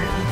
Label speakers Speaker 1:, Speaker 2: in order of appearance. Speaker 1: currently